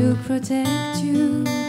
to protect you.